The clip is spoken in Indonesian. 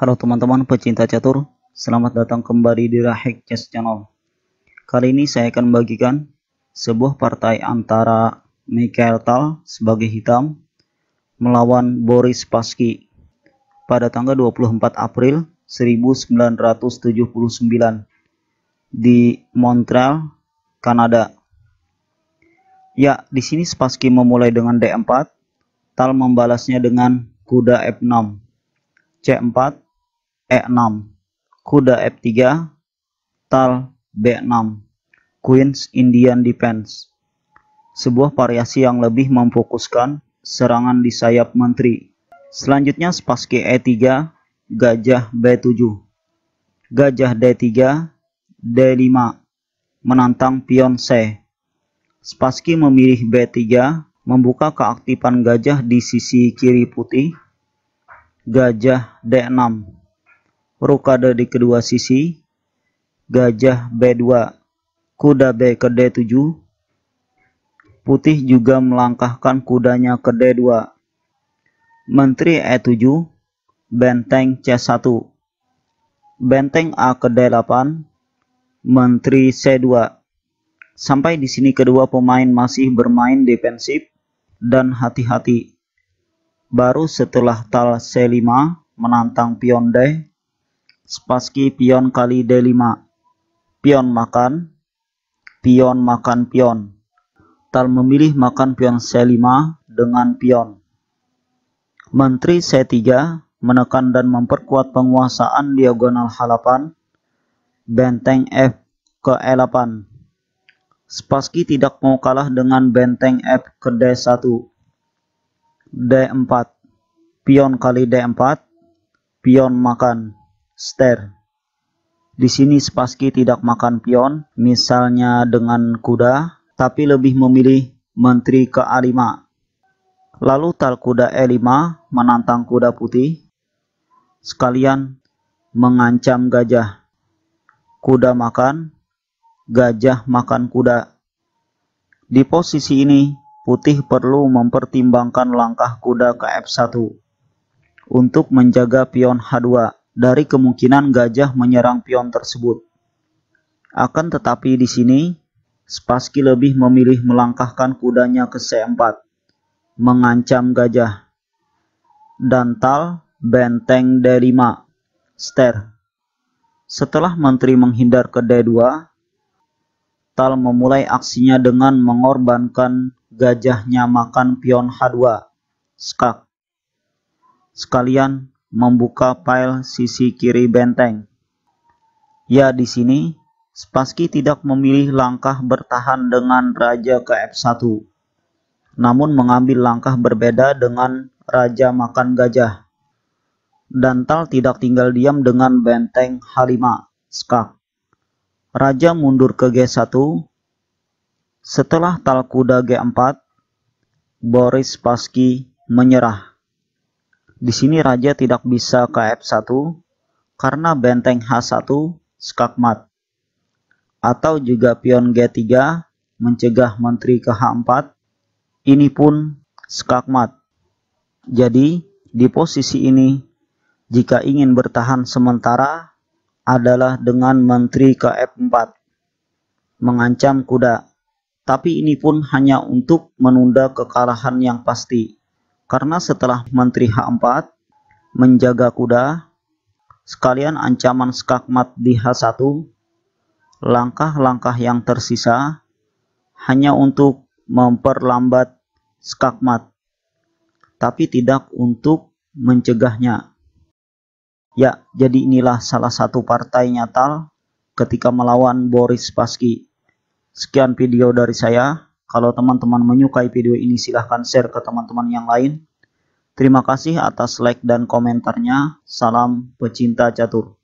Halo teman-teman pecinta catur, selamat datang kembali di Rahik Chess Channel. Kali ini saya akan membagikan sebuah partai antara Michael Tal sebagai hitam melawan Boris Spassky pada tanggal 24 April 1979 di Montreal, Kanada. Ya, di sini Spassky memulai dengan D4, Tal membalasnya dengan kuda F6, C4, E6, kuda F3, tal B6, Queen's Indian Defense. Sebuah variasi yang lebih memfokuskan serangan di sayap menteri. Selanjutnya Spassky E3, gajah B7. Gajah D3, D5, menantang pion C. Spassky memilih B3, membuka keaktifan gajah di sisi kiri putih. Gajah D6 rokade di kedua sisi, gajah B2, kuda B ke D7, putih juga melangkahkan kudanya ke D2, menteri E7, benteng C1, benteng A ke D8, menteri C2. Sampai di sini kedua pemain masih bermain defensif dan hati-hati. Baru setelah tal C5 menantang pion D, Spassky pion kali D5. Pion makan. Pion makan pion. Tal memilih makan pion C5 dengan pion. Menteri C3 menekan dan memperkuat penguasaan diagonal halapan. Benteng F ke E8. Spassky tidak mau kalah dengan benteng F ke D1. D4. Pion kali D4. Pion makan ster. Di sini Spassky tidak makan pion, misalnya dengan kuda, tapi lebih memilih menteri ke A5. Lalu tal kuda E5 menantang kuda putih, sekalian mengancam gajah. Kuda makan, gajah makan kuda. Di posisi ini, putih perlu mempertimbangkan langkah kuda ke F1 untuk menjaga pion H2 dari kemungkinan gajah menyerang pion tersebut. Akan tetapi di sini, Spassky lebih memilih melangkahkan kudanya ke C4, mengancam gajah. Dan Tal benteng D5, ster. Setelah menteri menghindar ke D2, Tal memulai aksinya dengan mengorbankan gajahnya makan pion H2, skak. Sekalian membuka file sisi kiri benteng. Ya, di sini Spassky tidak memilih langkah bertahan dengan raja ke F1, namun mengambil langkah berbeda dengan raja makan gajah. Dantal tidak tinggal diam dengan benteng H5, skak. Raja mundur ke G1. Setelah tal kuda G4, Boris Spassky menyerah. Di sini raja tidak bisa ke F1 karena benteng H1 skakmat. Atau juga pion G3 mencegah menteri ke H4. Ini pun skakmat. Jadi di posisi ini jika ingin bertahan sementara adalah dengan menteri ke F4 mengancam kuda. Tapi ini pun hanya untuk menunda kekalahan yang pasti. Karena setelah Menteri H4 menjaga kuda, sekalian ancaman skakmat di H1, langkah-langkah yang tersisa hanya untuk memperlambat skakmat, tapi tidak untuk mencegahnya. Ya, jadi inilah salah satu partai Natal ketika melawan Boris Spassky. Sekian video dari saya. Kalau teman-teman menyukai video ini silahkan share ke teman-teman yang lain. Terima kasih atas like dan komentarnya. Salam pecinta catur.